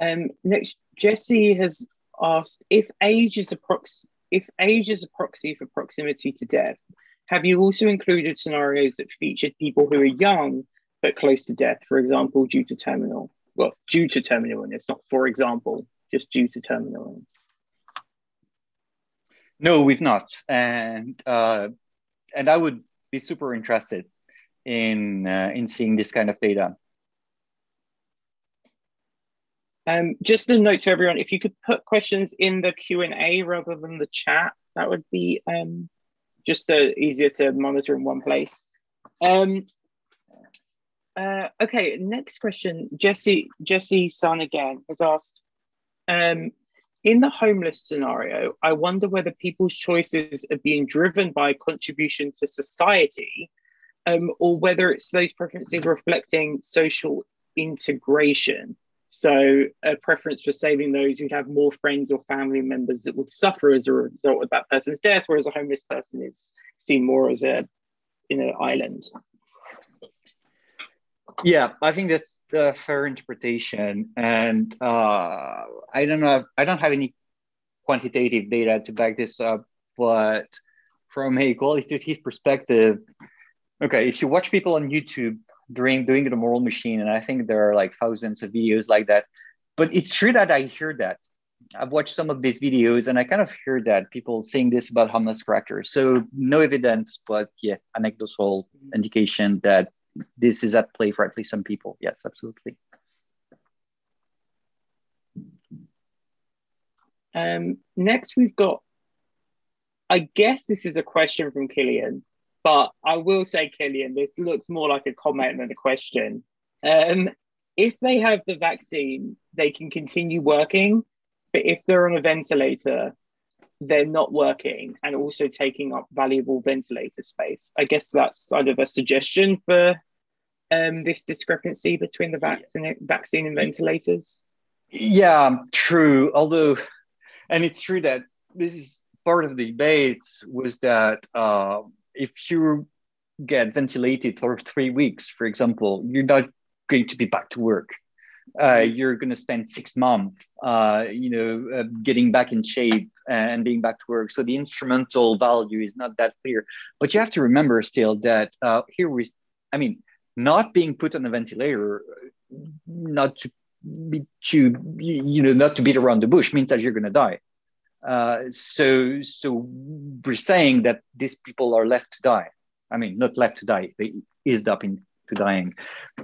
Um, next, Jesse has asked if age is a proxy, if age is a proxy for proximity to death. Have you also included scenarios that featured people who are young but close to death, for example, due to terminal? Well, due to terminal illness, not for example just due to terminal illness? No, we've not, and uh, and I would be super interested in uh, in seeing this kind of data. Um, just a note to everyone: if you could put questions in the Q and A rather than the chat, that would be um, just uh, easier to monitor in one place. Um, uh, okay, next question. Jesse Jesse Sun again has asked, um, in the homeless scenario, I wonder whether people's choices are being driven by contribution to society um, or whether it's those preferences reflecting social integration. So, a preference for saving those who'd have more friends or family members that would suffer as a result of that person's death, whereas a homeless person is seen more as a in an island. Yeah, I think that's the fair interpretation, and uh, I don't know. I don't have any quantitative data to back this up, but from a qualitative perspective, okay, if you watch people on YouTube during doing the moral machine, and I think there are like thousands of videos like that, but it's true that I hear that I've watched some of these videos and I kind of hear that people saying this about homeless crackers. So no evidence, but yeah, anecdotal indication that this is at play for at least some people. Yes, absolutely. Um, next, we've got, I guess this is a question from Killian, but I will say, Killian, this looks more like a comment than a question. Um, if they have the vaccine, they can continue working, but if they're on a ventilator, they're not working and also taking up valuable ventilator space. I guess that's sort of a suggestion for um, this discrepancy between the vaccine, vaccine and ventilators. Yeah, true. Although and it's true that this is part of the debate was that uh, if you get ventilated for three weeks, for example, you're not going to be back to work. Uh, you're going to spend six months, uh, you know, uh, getting back in shape and being back to work. So the instrumental value is not that clear. But you have to remember still that uh, here we, I mean, not being put on a ventilator, not to be to you know not to beat around the bush means that you're going to die. Uh, so so we're saying that these people are left to die. I mean, not left to die; they eased up into dying.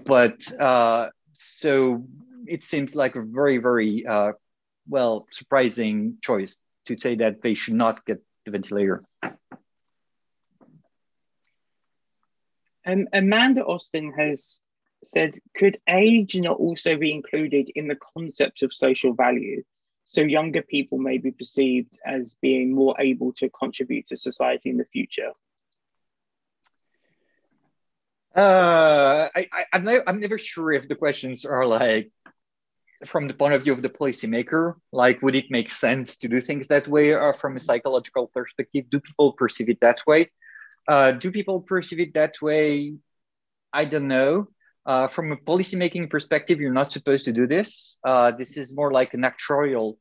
But uh, so it seems like a very very uh, well surprising choice to say that they should not get the ventilator. Um, Amanda Austin has said, could age not also be included in the concept of social value? So younger people may be perceived as being more able to contribute to society in the future. Uh, I, I, am not, I'm never sure if the questions are like from the point of view of the policymaker, like would it make sense to do things that way, or from a psychological perspective, do people perceive it that way? Uh, do people perceive it that way? I don't know. Uh, from a policymaking perspective, you're not supposed to do this. Uh, this is more like an actuarial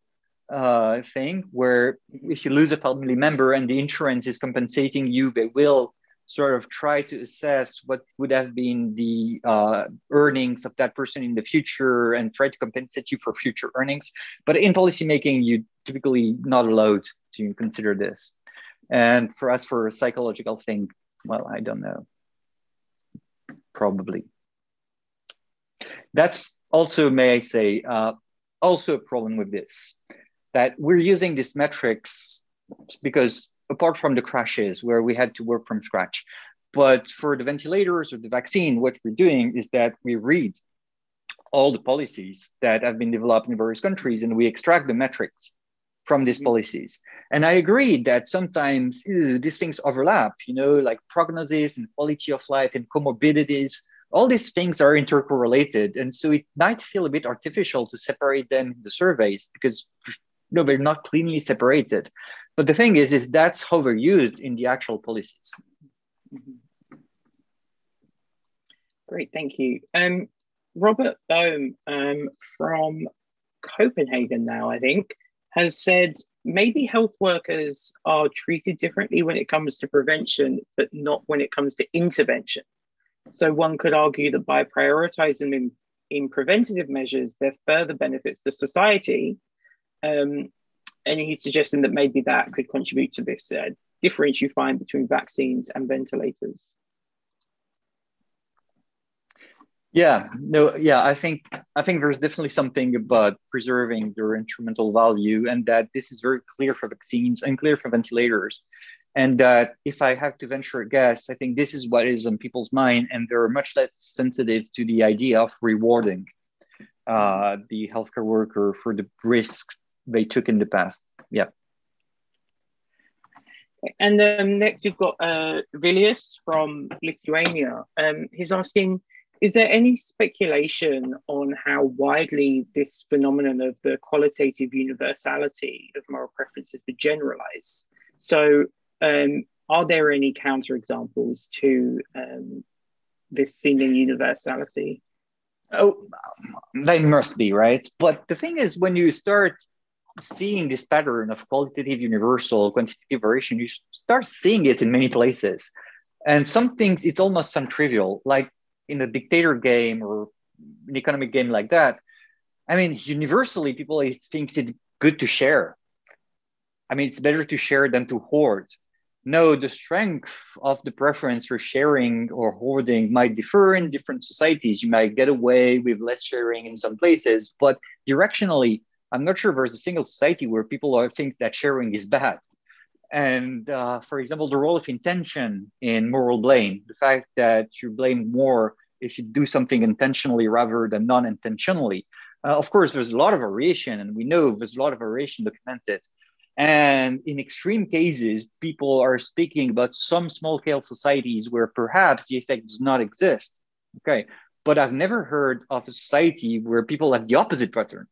uh, thing where if you lose a family member and the insurance is compensating you, they will sort of try to assess what would have been the uh, earnings of that person in the future and try to compensate you for future earnings. But in policymaking, you typically not allowed to consider this. And for us, for a psychological thing, well, I don't know. Probably that's also, may I say, uh, also a problem with this, that we're using these metrics because apart from the crashes where we had to work from scratch, but for the ventilators or the vaccine, what we're doing is that we read all the policies that have been developed in various countries and we extract the metrics from these mm-hmm. policies. And I agree that sometimes ew, these things overlap, you know, like prognosis and quality of life and comorbidities all these things are intercorrelated and so it might feel a bit artificial to separate them in the surveys because no they're not cleanly separated but the thing is is that's how they're used in the actual policies. Great thank you. Um, robert bohm um, from copenhagen now i think has said maybe health workers are treated differently when it comes to prevention but not when it comes to intervention. So one could argue that by prioritizing in, in preventative measures, there further benefits to society. Um, and he's suggesting that maybe that could contribute to this uh, difference you find between vaccines and ventilators. Yeah, no, yeah, I think I think there's definitely something about preserving their instrumental value, and that this is very clear for vaccines and clear for ventilators. And that if I have to venture a guess, I think this is what is on people's mind, and they're much less sensitive to the idea of rewarding uh, the healthcare worker for the risk they took in the past. Yeah. And um, next, we've got uh, Vilius from Lithuania. Um, he's asking Is there any speculation on how widely this phenomenon of the qualitative universality of moral preferences be generalized? So, um, are there any counterexamples to um, this seeming universality? Oh, they must be, right? But the thing is, when you start seeing this pattern of qualitative universal quantitative variation, you start seeing it in many places. And some things, it's almost some trivial, like in a dictator game or an economic game like that. I mean, universally, people think it's good to share. I mean, it's better to share than to hoard. No, the strength of the preference for sharing or hoarding might differ in different societies. You might get away with less sharing in some places, but directionally, I'm not sure there's a single society where people are think that sharing is bad. And uh, for example, the role of intention in moral blame, the fact that you blame more if you do something intentionally rather than non-intentionally. Uh, of course, there's a lot of variation, and we know there's a lot of variation documented. And in extreme cases, people are speaking about some small scale societies where perhaps the effect does not exist. Okay. But I've never heard of a society where people have the opposite pattern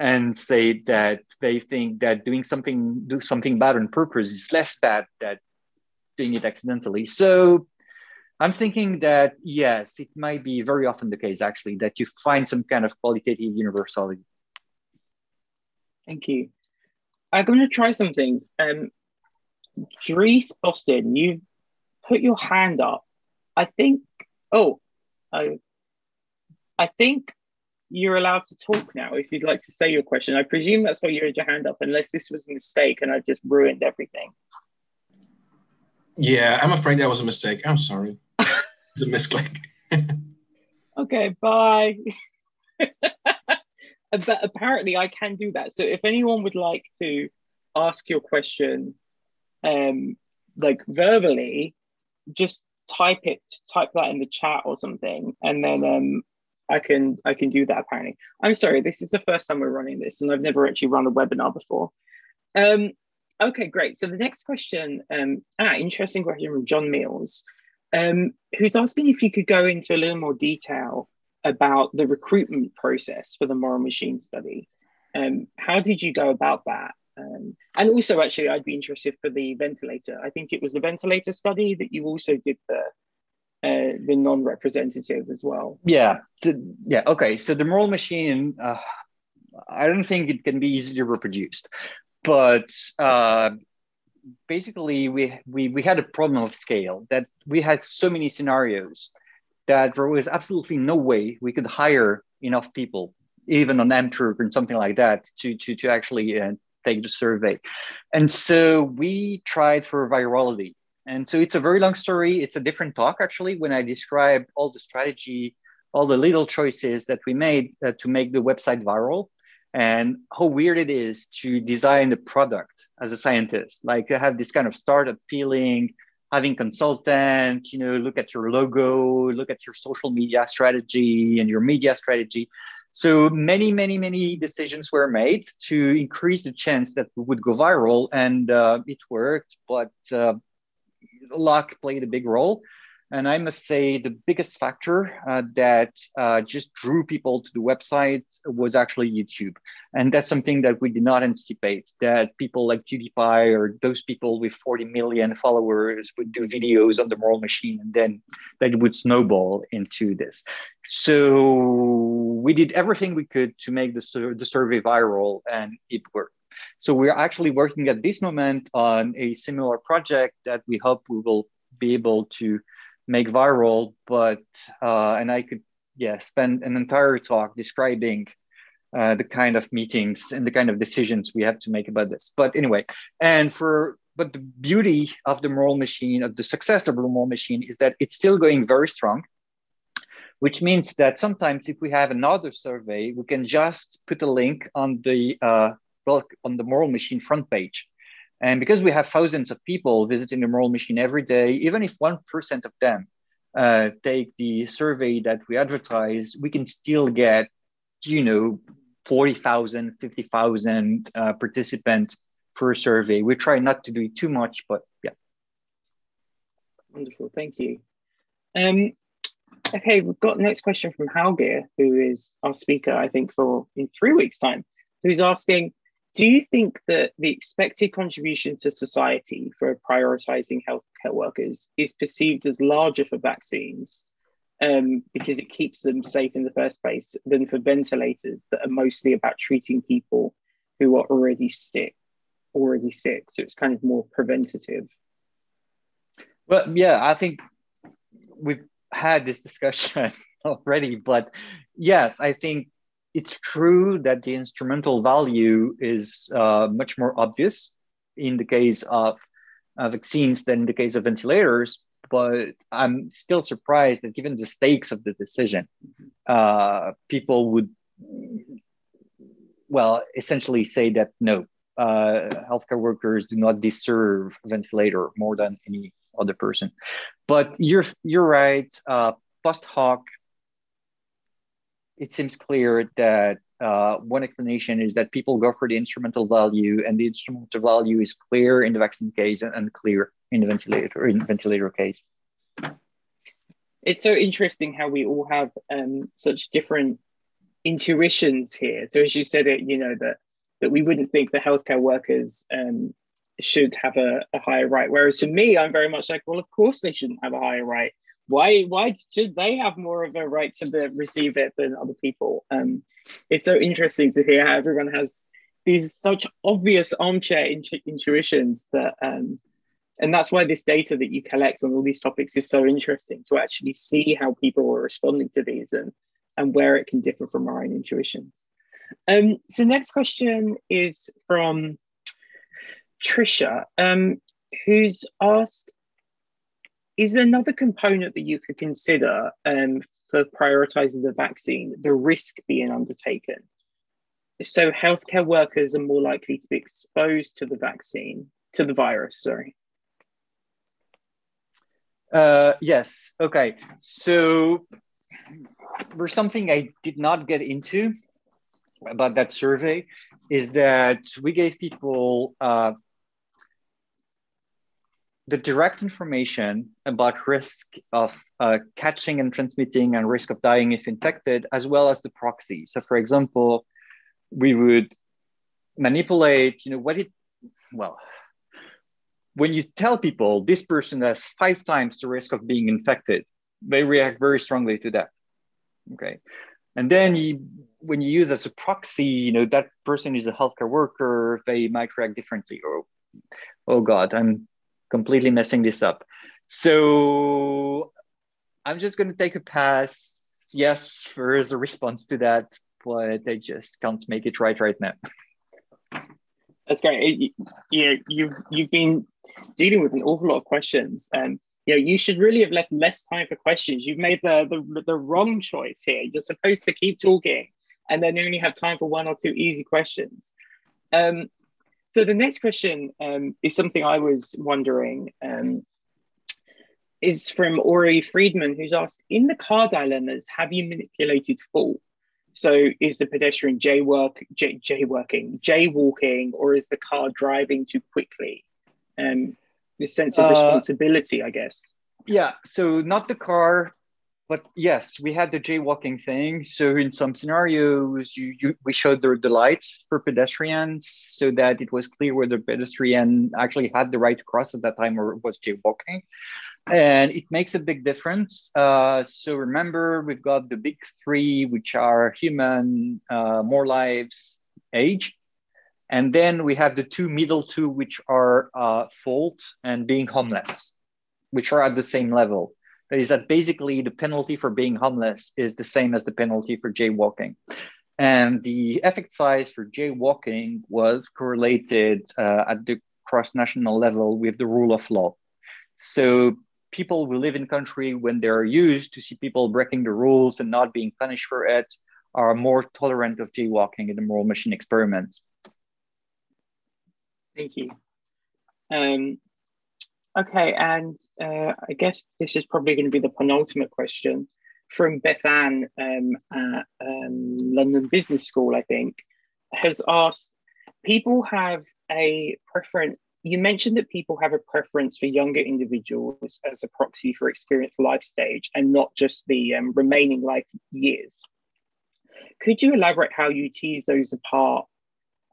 and say that they think that doing something do something bad on purpose is less bad than doing it accidentally. So I'm thinking that yes, it might be very often the case actually that you find some kind of qualitative universality. Thank you. I'm going to try something. Um, Dries Bostyn, you put your hand up. I think. Oh, I. I think you're allowed to talk now if you'd like to say your question. I presume that's why you had your hand up, unless this was a mistake and I just ruined everything. Yeah, I'm afraid that was a mistake. I'm sorry. it's a misclick. okay, bye. but apparently I can do that. So if anyone would like to ask your question um like verbally, just type it, type that in the chat or something, and then um I can I can do that apparently. I'm sorry, this is the first time we're running this, and I've never actually run a webinar before. Um, okay, great. So the next question, um, ah, interesting question from John Mills, um, who's asking if you could go into a little more detail about the recruitment process for the moral machine study. Um, how did you go about that? Um, and also, actually, I'd be interested for the ventilator. I think it was the ventilator study that you also did the uh, the non-representative as well. Yeah. So, yeah. Okay. So the moral machine, uh, I don't think it can be easily reproduced, but uh, basically we, we we had a problem of scale that we had so many scenarios that there was absolutely no way we could hire enough people, even on MTurk and something like that, to to to actually uh, take the survey, and so we tried for virality and so it's a very long story. It's a different talk actually when I describe all the strategy, all the little choices that we made uh, to make the website viral and how weird it is to design the product as a scientist. Like you have this kind of startup feeling, having consultant, you know, look at your logo, look at your social media strategy and your media strategy. So many, many, many decisions were made to increase the chance that we would go viral, and uh, it worked. But uh, luck played a big role. And I must say, the biggest factor uh, that uh, just drew people to the website was actually YouTube. And that's something that we did not anticipate that people like PewDiePie or those people with 40 million followers would do videos on the moral machine and then that would snowball into this. So we did everything we could to make the, sur- the survey viral and it worked. So we're actually working at this moment on a similar project that we hope we will be able to make viral. But uh, and I could yeah spend an entire talk describing uh, the kind of meetings and the kind of decisions we have to make about this. But anyway, and for but the beauty of the moral machine, of the success of the moral machine, is that it's still going very strong which means that sometimes if we have another survey, we can just put a link on the uh, on the Moral Machine front page. And because we have thousands of people visiting the Moral Machine every day, even if 1% of them uh, take the survey that we advertise, we can still get, you know, 40,000, 50,000 uh, participants per survey. We try not to do it too much, but yeah. Wonderful, thank you. Um, okay, we've got next question from Hallgeir, who is our speaker, I think, for in three weeks' time, who's asking, do you think that the expected contribution to society for prioritizing healthcare workers is perceived as larger for vaccines um, because it keeps them safe in the first place than for ventilators that are mostly about treating people who are already sick, already sick? So it's kind of more preventative. Well, yeah, I think we've had this discussion already, but yes, I think it's true that the instrumental value is uh, much more obvious in the case of uh, vaccines than in the case of ventilators. But I'm still surprised that given the stakes of the decision, uh, people would, well, essentially say that no, uh, healthcare workers do not deserve a ventilator more than any other person. But you're you're right. Uh, post hoc, it seems clear that uh, one explanation is that people go for the instrumental value, and the instrumental value is clear in the vaccine case and unclear in the ventilator in the ventilator case. It's so interesting how we all have um, such different intuitions here. So as you said it, you know that that we wouldn't think the healthcare workers um, should have a, a higher right. Whereas to me, I'm very much like, well, of course they shouldn't have a higher right. Why why should they have more of a right to the, receive it than other people? Um, it's so interesting to hear how everyone has these such obvious armchair intu- intuitions that um, and that's why this data that you collect on all these topics is so interesting to actually see how people are responding to these and and where it can differ from our own intuitions. Um, so next question is from Trisha, um, who's asked, is another component that you could consider um, for prioritizing the vaccine, the risk being undertaken? So healthcare workers are more likely to be exposed to the vaccine, to the virus, sorry. Uh, yes, okay. So there's something I did not get into about that survey is that we gave people uh, the direct information about risk of uh, catching and transmitting and risk of dying if infected, as well as the proxy. So, for example, we would manipulate, you know, what it, well, when you tell people this person has five times the risk of being infected, they react very strongly to that. Okay. And then you, when you use as a proxy, you know, that person is a healthcare worker, they might react differently. Or, oh God, I'm completely messing this up. So I'm just going to take a pass. Yes, there is a response to that, but I just can't make it right right now. That's great. Yeah, you've you've been dealing with an awful lot of questions, and you know you should really have left less time for questions. You've made the the, the wrong choice here. You're supposed to keep talking, and then only have time for one or two easy questions. Um, so the next question um, is something I was wondering. Um, is from Ori Friedman, who's asked In the car dilemmas, have you manipulated fault? So is the pedestrian jaywalk, j- jaywalking, jaywalking, or is the car driving too quickly? Um, this sense of uh, responsibility, I guess. Yeah. So not the car, but yes, we had the jaywalking thing. So in some scenarios, you, you, we showed the, the lights for pedestrians so that it was clear whether the pedestrian actually had the right to cross at that time or was jaywalking. And it makes a big difference. Uh, so remember, we've got the big three, which are human, uh, more lives, age. And then we have the two middle two, which are uh, fault and being homeless, which are at the same level is that basically the penalty for being homeless is the same as the penalty for jaywalking. And the effect size for jaywalking was correlated uh, at the cross national level with the rule of law. So people who live in country when they're used to see people breaking the rules and not being punished for it are more tolerant of jaywalking in the moral machine experiment. Thank you. Um, Okay, and uh, I guess this is probably going to be the penultimate question from Beth Ann um, at um, London Business School, I think, has asked people have a preference. You mentioned that people have a preference for younger individuals as a proxy for experienced life stage and not just the um, remaining life years. Could you elaborate how you tease those apart?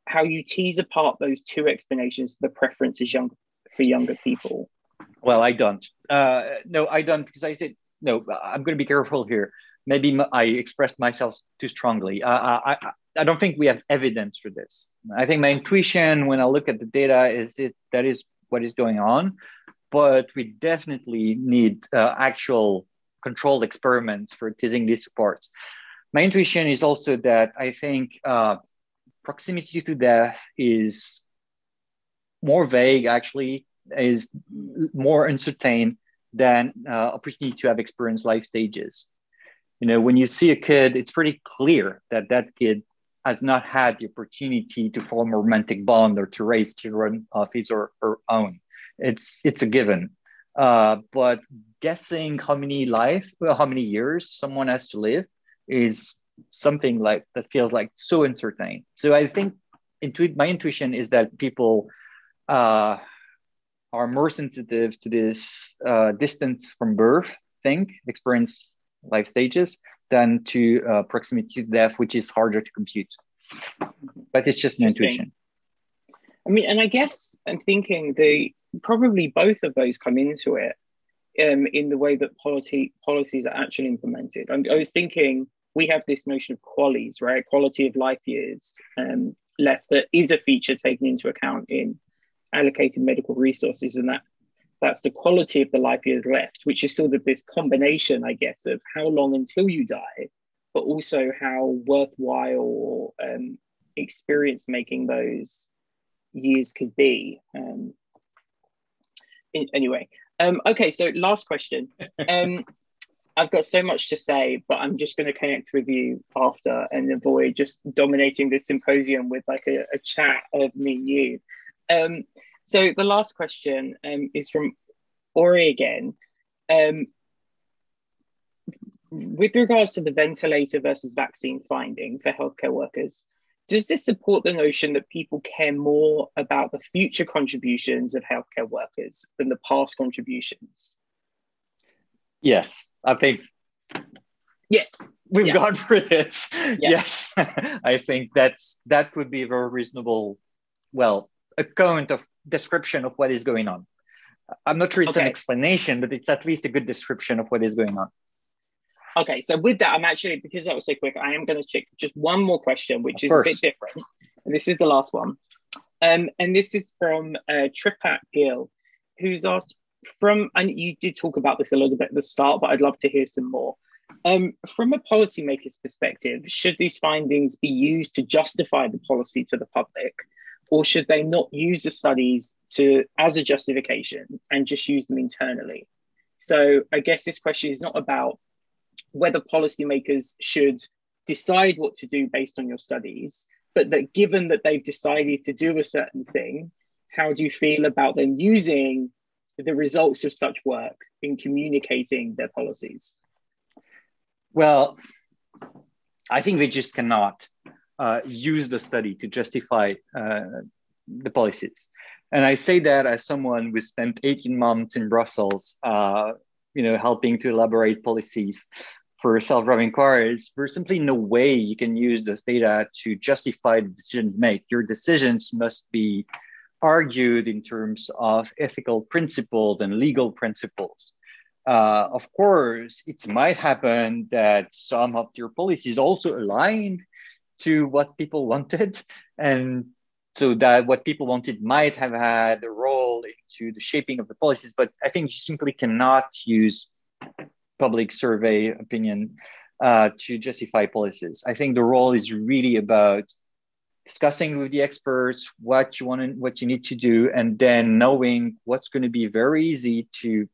How you tease apart those two explanations, the preferences young, for younger people? Well, I don't. Uh, no, I don't because I said no. I'm going to be careful here. Maybe I expressed myself too strongly. Uh, I, I don't think we have evidence for this. I think my intuition when I look at the data is it that is what is going on, but we definitely need uh, actual controlled experiments for teasing these apart. my intuition is also that I think uh, proximity to death is more vague, actually, is more uncertain than uh, opportunity to have experienced life stages. You know, when you see a kid, it's pretty clear that that kid has not had the opportunity to form a romantic bond or to raise children of his or her own. It's it's a given. Uh, but guessing how many life, well, how many years someone has to live is something like that feels like so uncertain. So I think intu- my intuition is that people uh, are more sensitive to this uh, distance from birth thing, experience life stages, than to uh, proximity to death, which is harder to compute. But it's just an intuition. I mean, and I guess I'm thinking the probably both of those come into it um, in the way that polity, policies are actually implemented. I'm, i was thinking we have this notion of QALYs, right? Quality of life years um, left that is a feature taken into account in allocated medical resources, and that that's the quality of the life years left, which is sort of this combination, I guess, of how long until you die, but also how worthwhile or um, experience making those years could be. Um, in, anyway, um, okay, so last question. Um, I've got so much to say, but I'm just going to connect with you after and avoid just dominating this symposium with like a, a chat of me and you. So the last question um, is from Ori again. Um, with regards to the ventilator versus vaccine finding for healthcare workers, does this support the notion that people care more about the future contributions of healthcare workers than the past contributions? Yes, I think. Yes, we've yeah. gone through this. Yes, yes. I think that's that would be a very reasonable, well, account of description of what is going on. I'm not sure it's okay. an explanation, but it's at least a good description of what is going on. Okay, so with that, I'm actually because that was so quick, I am going to check just one more question, which of is course. a bit different. And this is the last one, um, and this is from uh, Tripat Gill, who's asked from, and you did talk about this a little bit at the start, but I'd love to hear some more. Um, from a policymaker's perspective, should these findings be used to justify the policy to the public, or should they not use the studies to as a justification and just use them internally? So I guess this question is not about whether policymakers should decide what to do based on your studies, but that given that they've decided to do a certain thing, how do you feel about them using the results of such work in communicating their policies? Well, I think they just cannot uh, use the study to justify uh, the policies. And I say that as someone who spent 18 months in Brussels, uh, you know, helping to elaborate policies for self-driving cars, there's simply no way you can use this data to justify the decision you make. Your decisions must be argued in terms of ethical principles and legal principles. Uh, of course, it might happen that some of your policies also aligned to what people wanted, and so that what people wanted might have had a role into the shaping of the policies. But I think you simply cannot use public survey opinion uh, to justify policies. I think the role is really about discussing with the experts what you want and what you need to do, and then knowing what's going to be very easy to,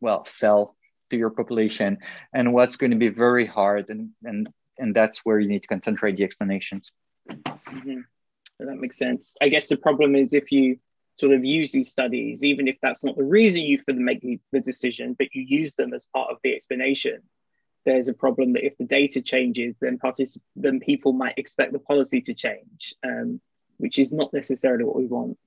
well, sell to your population, and what's going to be very hard, and and and that's where you need to concentrate the explanations. Mm-hmm. That makes sense. I guess the problem is if you sort of use these studies, even if that's not the reason you for the making the decision, but you use them as part of the explanation, there's a problem that if the data changes, then particip- then people might expect the policy to change, um, which is not necessarily what we want.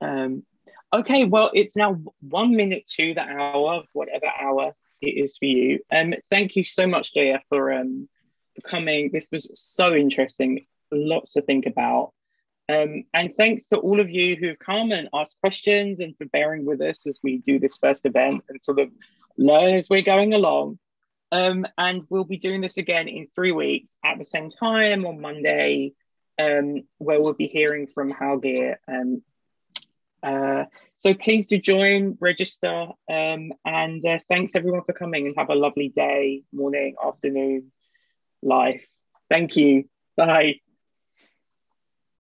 Um, okay, well, it's now one minute to the hour, whatever hour it is for you. Um, thank you so much, JF, for um, coming. This was so interesting. Lots to think about. Um, and thanks to all of you who've come and asked questions and for bearing with us as we do this first event and sort of learn as we're going along. Um, and we'll be doing this again in three weeks at the same time on Monday, um, where we'll be hearing from Hallgeir. Um, uh, so please do join, register, um, and uh, thanks everyone for coming and have a lovely day, morning, afternoon, life. Thank you. Bye.